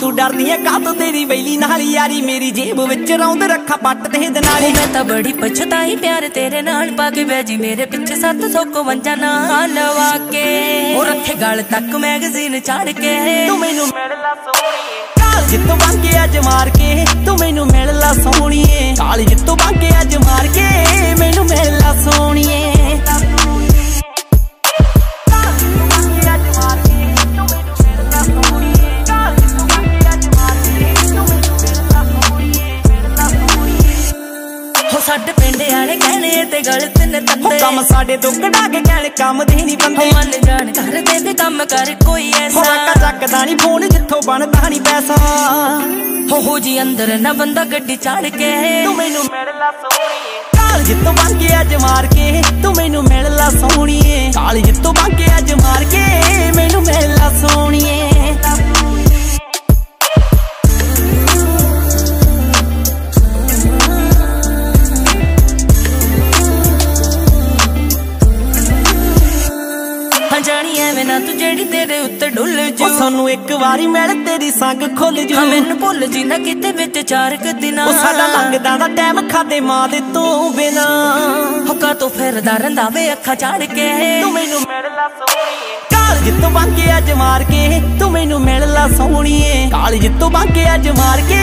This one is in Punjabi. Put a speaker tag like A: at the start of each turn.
A: ਤੂੰ ਡਰਦੀ ਐ ਕਾਤੋਂ ਤੇਰੀ ਵੈਲੀ ਨਾਲ ਯਾਰੀ ਮੇਰੀ ਜੇਬ ਵਿੱਚ ਰੌਂਦ ਰੱਖਾ ਪੱਟ ਤੇ ਦਨਾਲੇ
B: ਮੈਂ ਤਾਂ ਬੜੀ ਪਛਤਾਈ ਪਿਆਰ ਤੇਰੇ ਨਾਲ ਪਾ ਕੇ ਬੈਜੀ ਮੇਰੇ ਪਿੱਛੇ 751 ਨਾਲ ਲਵਾ ਕੇ। ਉਹ ਰੱਖੇ ਗਲ ਤੱਕ ਮੈਗਜ਼ੀਨ ਚੜ ਕੇ।
A: ਤੂੰ ਮੈਨੂੰ ਮਿਲ ਲਾ ਸੋਹਣੀਏ ਕਾਲ ਜਿੱਤੋਂ ਬਾਂਕੇ ਅੱਜ ਮਾਰ ਕੇ ਤੂੰ ਮੈਨੂੰ ਮਿਲ
B: ਪਿੰਡ ਵਾਲੇ ਕਹਿਣੇ ਤੇ ਗਲਤ ਨੇ ਤੰਦੇ
A: ਕੰਮ ਸਾਡੇ ਤੋਂ ਕਢਾ ਕੇ ਕਹਿਣ ਕੰਮ ਦੇ ਨਹੀਂ ਬੰਦੇ।
B: ਮੰਨ ਜਾਣ ਕਰਦੇ ਤੇ ਕੰਮ ਕਰ ਕੋਈ
A: ਹੋ
B: ਐਸਾ
A: ਵਾਕਾ ਚੱਕਦਾ ਨਹੀਂ ਫੋਨ ਜਿੱਥੋਂ ਬਣਦਾ ਨਹੀਂ ਪੈਸਾ।
B: ਹੋ ਹੋ ਜੀ ਅੰਦਰ ਨਾ ਬੰਦਾ ਗੱਡੀ ਚੜ ਕੇ।
A: ਤੂੰ ਮੈਨੂੰ ਮਿਲ ਲਾ ਸੋਹਣੀਏ। ਕਾਲ ਜਿੱਤੋਂ ਬਾਂਕੇ ਅੱਜ ਮਾਰ ਕੇ। ਤੂੰ ਮੈਨੂੰ ਮਿਲ ਲਾ ਸੋਹਣੀਏ। ਕਾਲ ਜਿੱਤੋਂ
B: ਹਾਂ ਜਾਣੀ ਐਵੇਂ ਨਾ ਤੂੰ ਜਿਹੜੀ ਤੇਰੇ ਉੱਤੇ ਡੁੱਲ ਜੂ।
A: ਉਹ ਸਾਨੂੰ ਇੱਕ ਵਾਰੀ ਮਿਲ ਤੇਰੀ ਸੰਗ ਖੁੱਲ ਜੂ।
B: ਮੈਨੂੰ ਭੁੱਲ ਜੀ ਨਾ ਕਿਤੇ ਵਿੱਚ ਚਾਰ ਕੁ ਦਿਨਾਂ।
A: ਉਹ ਸਾਡਾ ਲੰਘਦਾ ਦਾ ਟਾਈਮ ਖਾਦੇ ਮਾਂ ਦੇ ਤੋਂ ਬਿਨਾ।
B: ਹੁਕਾ ਤੋਂ ਫਿਰਦਾ ਰਹਿੰਦਾ ਵੇ ਅੱਖਾਂ ਚੜ ਕੇ।
A: ਤੂੰ ਮੈਨੂੰ ਮਿਲ ਲਾ ਸੋਹਣੀਏ। ਕਾਲ ਜਿੱਤੋਂ ਬਾਂਕੇ ਅੱਜ ਮਾਰ ਕੇ। ਤੂੰ ਮੈਨੂੰ ਮਿਲ ਲਾ ਸੋਹਣੀਏ। ਕਾਲ ਜਿੱਤੋਂ ਬਾਂਕੇ ਅੱਜ ਮਾਰ ਕੇ।